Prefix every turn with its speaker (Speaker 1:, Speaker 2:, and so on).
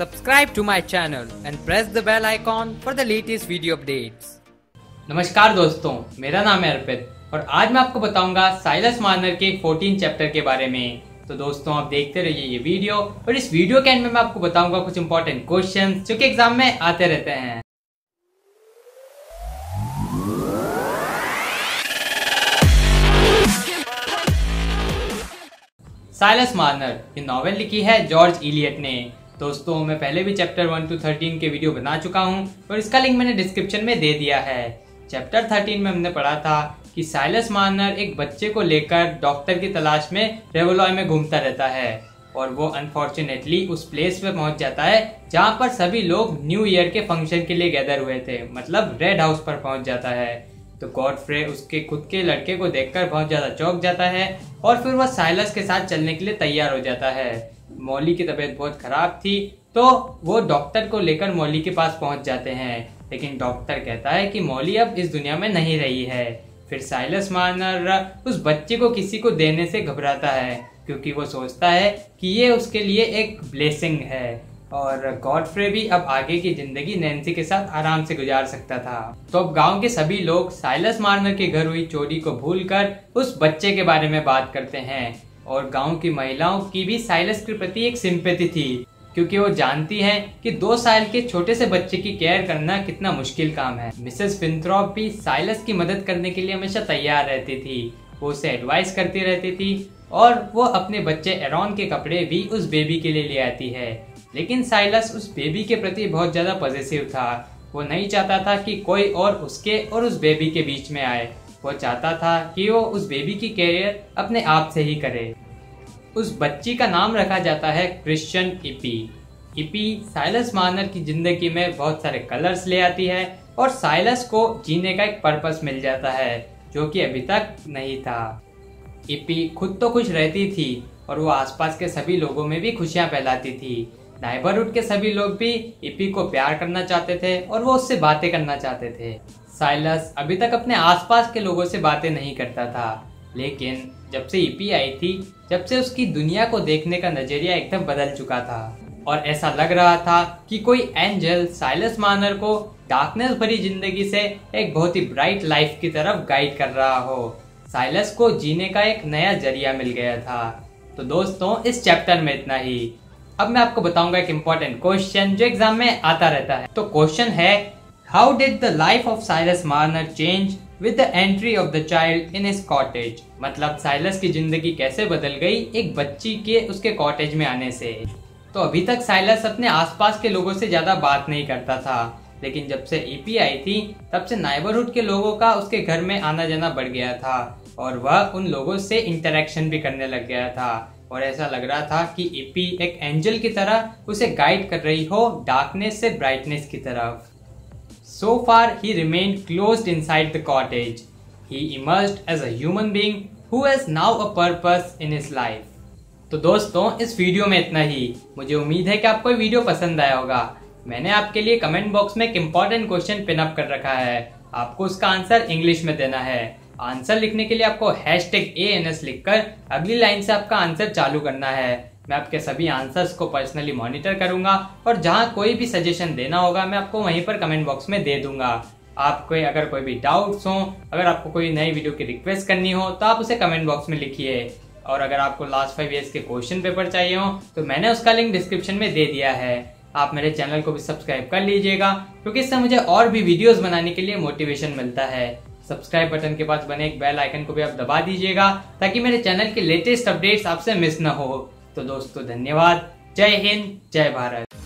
Speaker 1: Subscribe to my channel and press the bell icon for the latest video updates.
Speaker 2: नमस्कार दोस्तों, मेरा नाम है अर्पित और आज मैं आपको बताऊँगा साइलस मार्नर के 14 चैप्टर के बारे में। तो दोस्तों, आप देखते रहिए ये वीडियो और इस वीडियो के एंड में मैं आपको बताऊँगा कुछ इंपॉर्टेंट क्वेश्चन जो कि एग्ज़ाम में आते रहते हैं। साइलस मार्नर, ये नॉवेल लिखी है जॉर्ज इलियट ने। दोस्तों, मैं पहले भी चैप्टर वन टू थर्टीन के वीडियो बना चुका हूँ और इसका लिंक मैंने डिस्क्रिप्शन में दे दिया है। चैप्टर थर्टीन में हमने पढ़ा था कि साइलस मार्नर एक बच्चे को लेकर डॉक्टर की तलाश में रेवोलॉय में घूमता रहता है और वो अनफॉर्चुनेटली उस प्लेस पे पहुँच जाता है जहाँ पर सभी लोग न्यू ईयर के फ़ंक्शन के लिए गैदर हुए थे मतलब रेड हाउस पर पहुँच जाता है। तो गॉडफ्रे उसके खुद के लड़के को देखकर बहुत ज़्यादा चौंक जाता है और फिर वह साइलस के साथ चलने के लिए तैयार हो जाता है। मौली की तबीयत बहुत खराब थी तो वो डॉक्टर को लेकर मौली के पास पहुँच जाते हैं। लेकिन डॉक्टर कहता है कि मौली अब इस दुनिया में नहीं रही है। फिर साइलस मार्नर उस बच्चे को किसी को देने से घबराता है, क्योंकि वो सोचता है कि ये उसके लिए एक ब्लेसिंग है। और गॉडफ्रे भी अब आगे की ज़िंदगी नैन्सी के साथ आराम से गुजार सकता था। तो अब गाँव के सभी लोग साइलस मार्नर के घर हुई चोरी को भूलकर उस बच्चे के बारे में बात करते हैं। और गाँव की महिलाओं की भी साइलस के प्रति एक सिंपैथी थी, क्योंकि वो जानती है कि दो साल के छोटे से बच्चे की केयर करना कितना मुश्किल काम है। मिसेस फिंथ्रॉप भी साइलस की मदद करने के लिए हमेशा तैयार रहती थी। वो उसे एडवाइस करती रहती थी और वो अपने बच्चे एरॉन के कपड़े भी उस बेबी के लिए ले आती है। लेकिन साइलस उस बेबी के प्रति बहुत ज़्यादा पॉजिटिव था। वो नहीं चाहता था कि कोई और उसके और उस बेबी के बीच में आए। वो चाहता था कि वो उस बेबी की केयर अपने आप से ही करे। उस बच्ची का नाम रखा जाता है Christian Eppie. Eppie Silas Marner की ज़िंदगी में बहुत सारे कलर्स ले आती है और साइलस को जीने का एक पर्पस मिल जाता है, जो कि अभी तक नहीं था। इपी खुद तो खुश रहती थी और वो आसपास के सभी लोगों में भी खुशियाँ फैलाती थी। नाइबरहुड के सभी लोग भी इपी को प्यार करना चाहते थे और वो उससे बातें करना चाहते थे। साइलस अभी तक अपने आसपास के लोगों से बातें नहीं करता था। लेकिन जब से ईपी आई थी, जब से उसकी दुनिया को देखने का नज़रिया एकदम बदल चुका था और ऐसा लग रहा था कि कोई एंजल साइलस मानर को डार्कनेस भरी ज़िंदगी से एक बहुत ही ब्राइट लाइफ की तरफ़ गाइड कर रहा हो। साइलस को जीने का एक नया ज़रिया मिल गया था। तो दोस्तों, इस चैप्टर में इतना ही। अब मैं आपको बताऊँगा एक इम्पोर्टेंट क्वेश्चन जो एग्ज़ाम में आता रहता है। तो क्वेश्चन है how did the life of Silas Marner change with the entry of the child in his cottage मतलब साइलस की ज़िंदगी कैसे बदल गई एक बच्ची के उसके कॉटेज में आने से। तो अभी तक साइलस अपने आसपास के लोगों से ज़्यादा बात नहीं करता था। लेकिन जब से ईपी आई थी, तब से नाइबरहुड के लोगों का उसके घर में आना जाना बढ़ गया था और वह उन लोगों से इंटरेक्शन भी करने लग गया था। और ऐसा लग रहा था कि ईपी एक एंजल की तरह उसे गाइड कर रही हो डार्कनेस से ब्राइटनेस की तरफ़। So far, he remained closed inside the cottage. He emerged as a human being who has now a purpose in his life. तो दोस्तों इस वीडियो में इतना ही। मुझे उम्मीद है कि आपको वीडियो पसंद आया होगा। मैंने आपके लिए कमेंट बॉक्स में एक इंपॉर्टेंट क्वेश्चन पिन अप कर रखा है। आपको उसका आंसर इंग्लिश में देना है। आंसर लिखने के लिए आपको hashtag A N S लिखकर अगली लाइन से आपका आंसर चालू करना है। मैं आपके सभी आंसर्स को पर्सनली मॉनिटर करूँगा और जहाँ कोई भी सजेशन देना होगा, मैं आपको वहीं पर कमेंट बॉक्स में दे दूँगा। आपको अगर कोई भी डाउट्स हो, अगर आपको कोई नई वीडियो की रिक्वेस्ट करनी हो तो आप उसे कमेंट बॉक्स में लिखिए। और अगर आपको लास्ट फाइव ईयर्स के क्वेश्चन पेपर चाहिए हो तो मैंने उसका लिंक डिस्क्रिप्शन में दे दिया है। आप मेरे चैनल को भी सब्सक्राइब कर लीजिएगा, क्योंकि इससे मुझे और भी वीडियोस बनाने के लिए मोटिवेशन मिलता है। सब्सक्राइब बटन के पास बने एक बेल आइकन को भी आप दबा दीजिएगा, ताकि मेरे चैनल के लेटेस्ट अपडेट्स आपसे मिस न हो। तो दोस्तों धन्यवाद। जय हिंद जय भारत।